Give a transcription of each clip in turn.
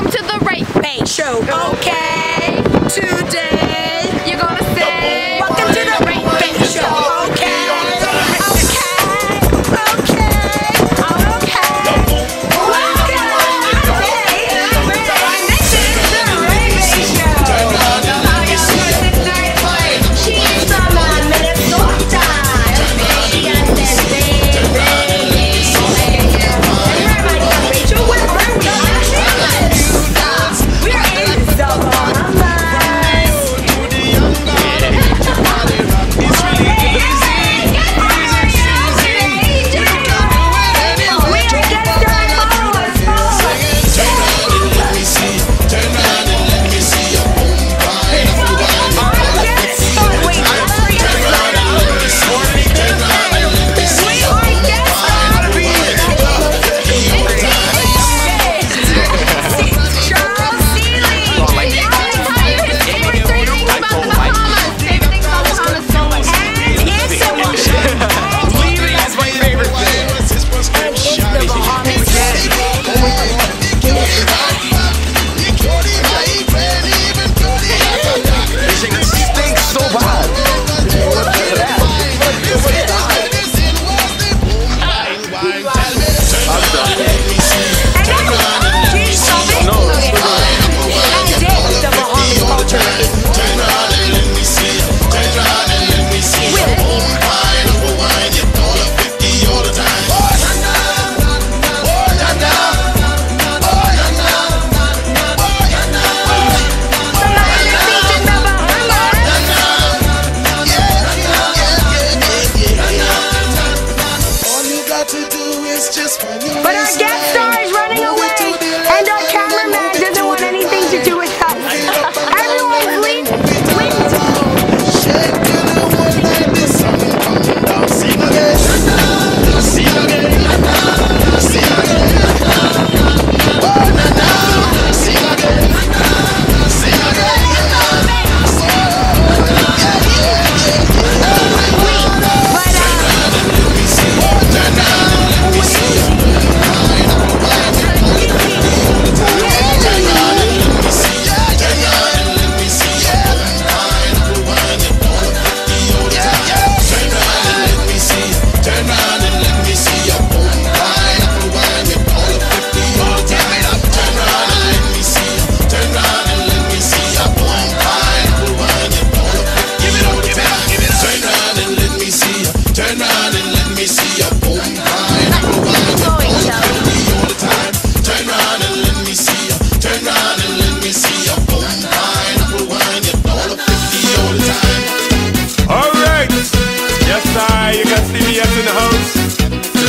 welcome to the Ray Bei Show. Okay, Today, you're gonna say,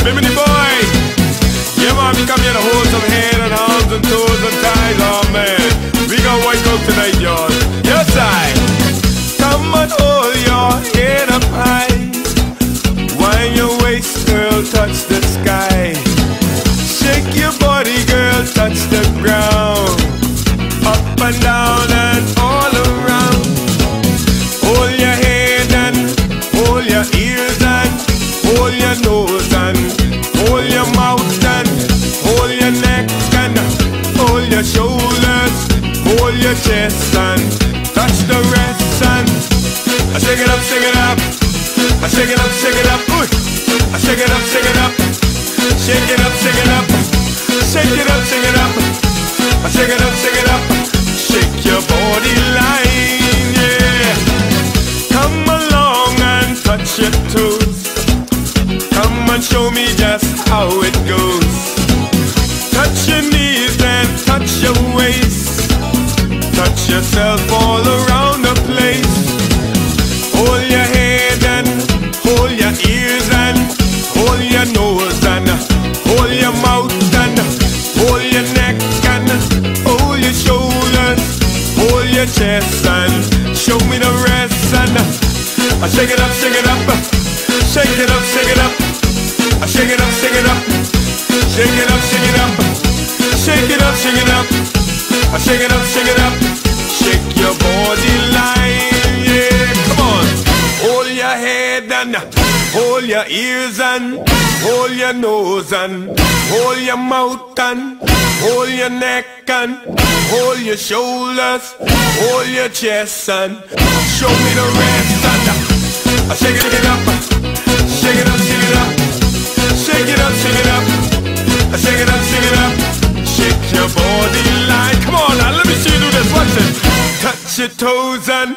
Bimini boy, yeah man, we come here to hold some head and arms and toes and ties, oh man. We gon' work out tonight, y'all. Yes I, come and hold your head up high. Wind your waist, girl, touch the sky. Shake your body, girl, touch the ground. Up and down and all around. Hold your head and hold your ears and hold your nose chest touch the rest and I shake it up, shake it up. I shake it up, shake it up. Ooh. I shake it up, shake it up. Shake it up, shake it up. Shake it up, shake it up. I shake it up, shake it up. Shake your body line, yeah. Come along and touch your toes. Come and show me just how it goes. Touch your knees and touch your waist. Touch yourself all around your ears and hold your nose and hold your mouth and hold your neck and hold your shoulders, hold your chest and show me the rest. And uh, shake it, shake it up, shake it up, shake it up, shake it up, shake it up, shake it up, shake it up, shake your body like, come on now, let me see you do this, watch it, touch your toes and